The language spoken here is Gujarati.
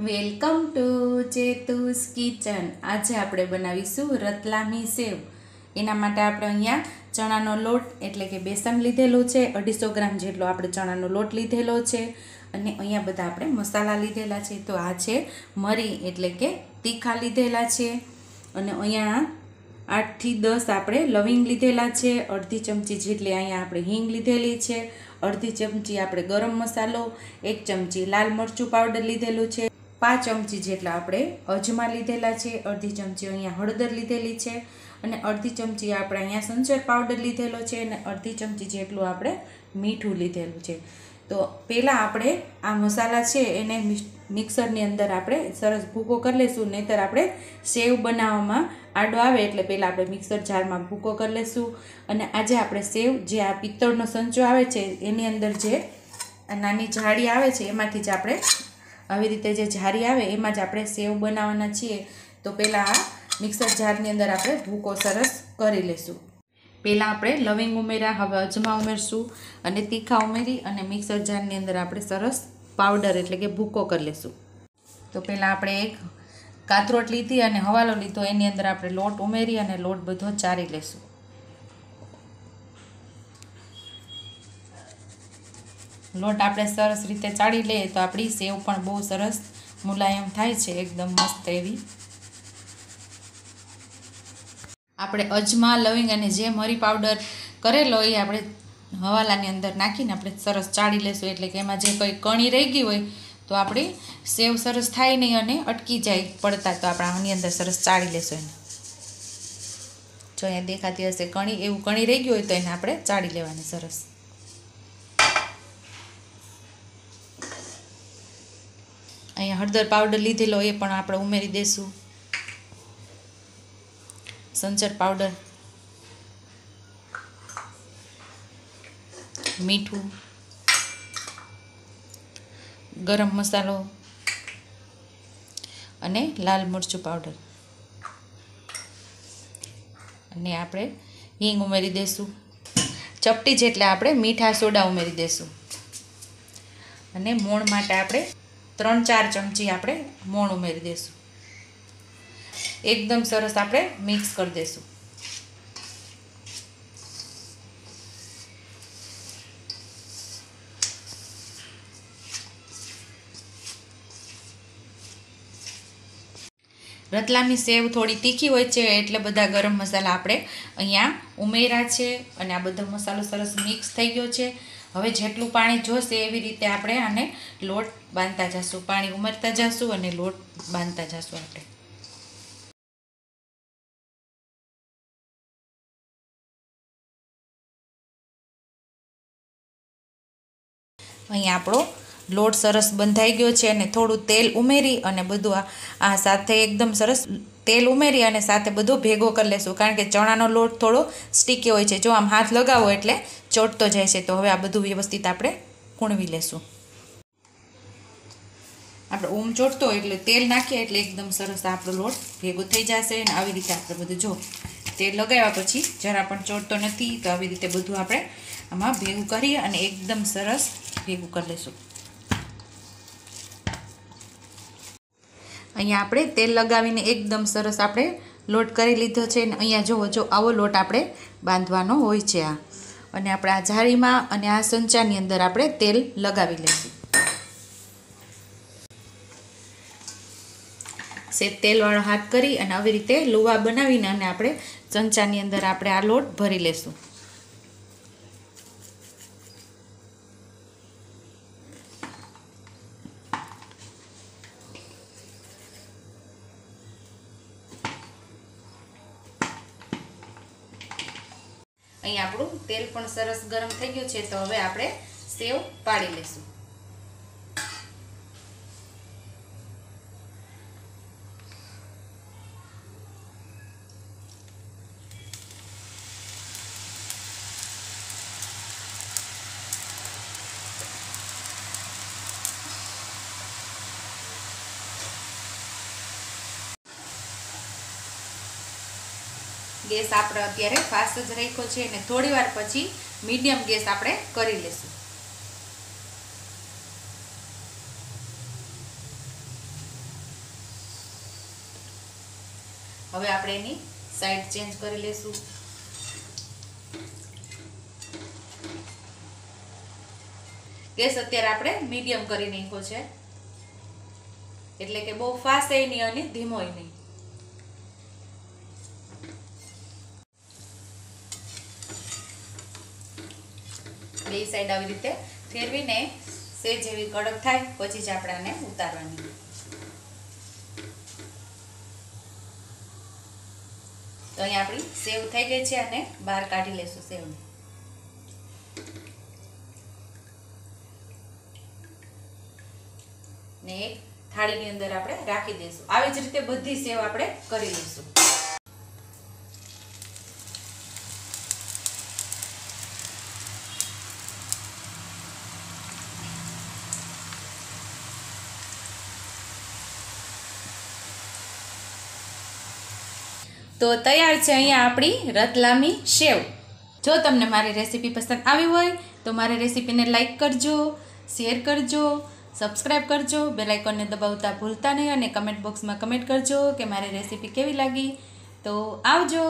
Welcome to ચેતુસ kitchen. આજે આપણે બનાવીશું રતલામી સેવ. એના માટે આપણે અહીંયા ચણાનો લોટ, એટલે કે બેસન લીધેલું છે, અઢીસો ગ્રામ જેટલો આપણે ચણાનો લોટ લીધેલો છે. અને અહીંયા બધા આપણે મસાલા લીધેલા છે. તો આ છે મરી, એટલે કે તીખા લીધેલા છે. અને અહીંયા આઠથી દસ આપણે લવિંગ લીધેલા છે. અડધી ચમચી જેટલી અહીંયા આપણે હિંગ લીધેલી છે. અડધી ચમચી આપણે ગરમ મસાલો, એક ચમચી લાલ મરચું પાવડર લીધેલું છે. પાંચ ચમચી જેટલા આપણે અજમા લીધેલા છે, અડધી ચમચી અહીંયા હળદર લીધેલી છે અને અડધી ચમચી આપણે અહીંયા સંચર પાવડર લીધેલો છે અને અડધી ચમચી જેટલું આપણે મીઠું લીધેલું છે. તો પહેલાં આપણે આ મસાલા છે એને મિક્સરની અંદર આપણે સરસ ભૂકો કરી લઈશું નહીંતર આપણે સેવ બનાવવામાં આડો આવે એટલે પહેલાં આપણે મિક્સર જારમાં ભૂકો કરી લઈશું અને આજે આપણે સેવ જે આ પિત્તળનો સંચો આવે છે, એની અંદર જે નાની જાળી આવે છે, એમાંથી જ આપણે આવી રીતે જે જારી આવે, એમાં જ આપણે સેવ બનાવવાના છીએ. તો પહેલાં આ મિક્સર જારની અંદર આપણે ભૂકો સરસ કરી લઈશું પહેલાં આપણે લવિંગ ઉમેર્યા હવે અજમા ઉમેરશું અને તીખા ઉમેરી અને મિક્સર જારની અંદર આપણે સરસ પાવડર એટલે કે ભૂકો કરી લઈશું તો પહેલાં આપણે એક કાથરોટ લીધી અને હવાલો લીધો. એની અંદર આપણે લોટ ઉમેરી અને લોટ બધો ચારી લઈશું લોટ આપણે સરસ રીતે ચાળી લઈએ તો આપણી સેવ પણ બહુ સરસ મુલાયમ થાય છે, એકદમ મસ્ત એવી. આપણે અજમા, લવિંગ અને જે મરી પાવડર કરેલો એ આપણે હવાલાની અંદર નાખીને આપણે સરસ ચાળી લેશું. એટલે કે એમાં જે કંઈ કણી રહી ગઈ હોય તો આપણી સેવ સરસ થાય નહીં અને અટકી જાય પડતા તો આપણે આની અંદર સરસ ચાળી લેશું એને. જો અહીંયા દેખાતી હશે કણી, એવું કણી રહી ગયું હોય તો એને આપણે ચાળી લેવાની સરસ. અહીંયા હળદર પાવડર લીધેલો એ પણ આપણે ઉમેરી દઈશું સંચર પાવડર મીઠું. ગરમ મસાલો. અને લાલ મરચું પાવડર અને આપણે હિંગ ઉમેરી દઈશું ચપટી જેટલા આપણે મીઠા સોડા ઉમેરી દઈશું અને મોણ માટે આપણે ત્રણ ચાર ચમચી આપણે મોણ ઉમેરી દઈશું એકદમ સરસ આપણે મિક્સ કરી દઈશું રતલામી સેવ થોડી તીખી હોય છે એટલે બધા ગરમ મસાલા આપણે અહીંયા ઉમેર્યા છે અને આ બધો મસાલો સરસ મિક્સ થઈ ગયો છે. હવે જેટલું પાણી જોશે એવી રીતે આપણે આને લોટ બાંધતા જશું, પાણી ઉમરતા જશું અને લોટ બાંધતા જશું આપણે. અહીંયા આપણો લોટ સરસ બંધાઈ ગયો છે અને થોડું તેલ ઉમેરી અને બધું આ આ સાથે એકદમ સરસ તેલ ઉમેરી અને સાથે બધો ભેગો કરી લેશું. કારણ કે ચણાનો લોટ થોડો સ્ટીકી હોય છે. જો આમ હાથ લગાવો એટલે ચોટતો જાય છે. તો હવે આ બધું વ્યવસ્થિત આપણે કૂણવી લેશું. આપણે ઊમ ચોટતો એટલે તેલ નાખીએ એટલે એકદમ સરસ આપણો લોટ ભેગો થઈ જશે અને આવી રીતે આપણે બધું જો તેલ લગાવ્યા પછી જરા પણ ચોટતો નથી, તો આવી રીતે બધું આપણે આમાં ભેગું કરી અને એકદમ સરસ ભેગું કરી લઈશું અહીંયા આપણે તેલ લગાવીને એકદમ સરસ આપણે લોટ કરી લીધો છે અને અહીંયા જુઓ, જો આવો લોટ આપણે બાંધવાનો હોય છે આ. અને આપણે આ જાળીમાં અને આ સંચાની અંદર આપણે તેલ લગાવી લઈશું. સે તેલવાળો હાથ કરી અને આવી રીતે લુવા બનાવીને અને આપણે ચમચાની અંદર આપણે આ લોટ ભરી લેશું. અહીં આપણું તેલ પણ સરસ ગરમ થઈ ગયું છે, તો હવે આપણે સેવ પાડી લઈશું. ગેસ આપણે અત્યારે ફાસ્ટ જ રાખ્યો છે અને થોડીવાર પછી મીડિયમ ગેસ આપણે કરી લઈશું હવે આપણે એની સાઈડ ચેન્જ કરી લઈશું ગેસ અત્યારે આપણે મીડિયમ કરી નાખ્યો છે. એટલે કે બહુ ફાસ્ટ એ નહીં અને ધીમોય નહીં બે સાઈડ આવી રીતે ફેરવીને સે જેવી કડક થાય, પછી જ આપણાને ઉતારવાની. તો અહીંયા આપણી સેવ થઈ ગઈ છે અને બહાર કાઢી લેશું સેવને. ને એક થાળીની અંદર આપણે રાખી દઈશું. આવી જ રીતે બધી સેવ આપણે કરી લઈશું. તો તૈયાર છે અહીંયા આપણી રતલામી સેવ. જો તમને મારી રેસીપી પસંદ આવી હોય, તો મારી રેસીપીને લાઇક કરજો, શેર કરજો સબસ્ક્રાઈબ કરજો બેલાઇકોનને દબાવતા ભૂલતા નહીં અને કમેન્ટ બોક્સમાં કમેન્ટ કરજો કે મારી રેસીપી કેવી લાગી. તો આવજો.